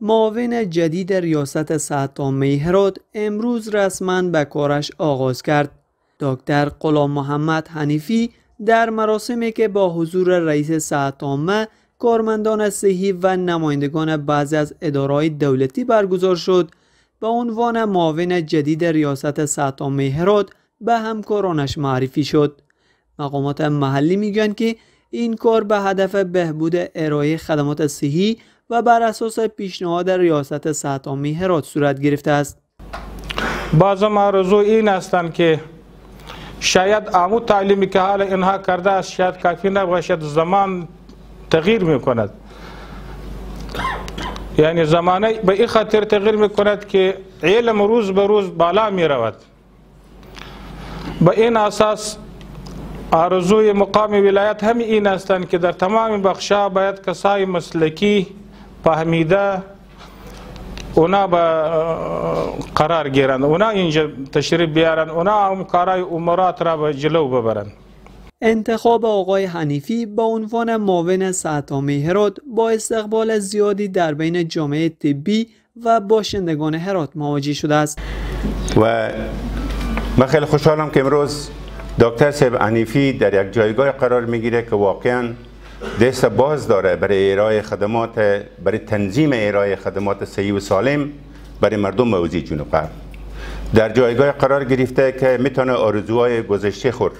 معاون جدید ریاست صحت عامه هرات امروز رسما به کارش آغاز کرد. دکتر غلام محمد حنیفی در مراسمی که با حضور رئیس صحت کارمندان صحی و نمایندگان بعضی از ادارهای دولتی برگزار شد به عنوان معاون جدید ریاست صحت عامه هرات به همکارانش معرفی شد. مقامات محلی میگن که این کار به هدف بهبود ارائه خدمات صحی و بر اساس پیشنهاد ریاست عامه هرات صورت گرفته است. بعضم آرزو این هستند که شاید آمود تعلیمی که حال اینها کرده است شاید کافی نباشد زمان تغییر می کند یعنی زمانه به این خاطر تغییر می کند که علم روز به روز بالا می رود به این اساس آرزوی مقام ولایت هم این هستند که در تمام بخشا باید کسای مسلکی فهمیده اونا به قرار گیرند اونا اینجا تشریف بیارن اونا هم کارای امورات را به جلو ببرند انتخاب آقای حنیفی به عنوان معاون صحت هرات با استقبال زیادی در بین جامعه طبی و باشندگان هرات مواجه شده است و من خیلی خوشحالم که امروز دکتر صاحب حنیفی در یک جایگاه قرار می‌گیره که واقعا دست باز داره برای ارائه خدمات برای تنظیم ارائه خدمات صحی و سالم برای مردم موضوع جنوب غرب. در جایگاه قرار گرفته که می‌تونه آرزوهای گذشته خور.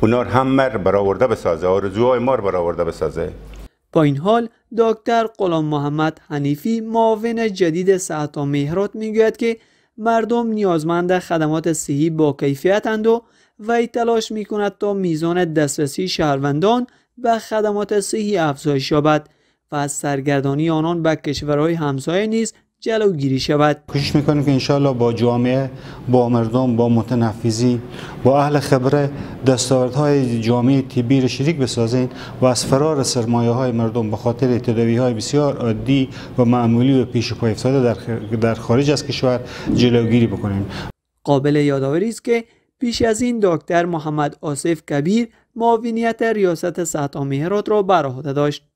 اونا هم مر برآورده بسازه آرزوهای ما برآورده بسازه. با این حال دکتر غلام محمد حنیفی معاون جدید صحت مهرات می‌گوید که مردم نیازمند خدمات صحی با کیفیتند و وی تلاش می کند تا میزان دسترسی شهروندان به خدمات صحی افزایش یابد و از سرگردانی آنان به کشورهای همسایه نیز جلوگیری شود. کوشش می‌کنیم که انشالله با جامعه با مردم با متنفذی با اهل خبره دستاوردهای جامعه طبی را شریک بسازیم و از فرار سرمایه های مردم به خاطر تداوی های بسیار عادی و معمولی و پیش پای افتاده در خارج از کشور جلوگیری بکنیم. قابل یادآوری است که پیش از این دکتر محمد آصف کبیر معاونیت ریاست صحت هرات را بر عهده داشت.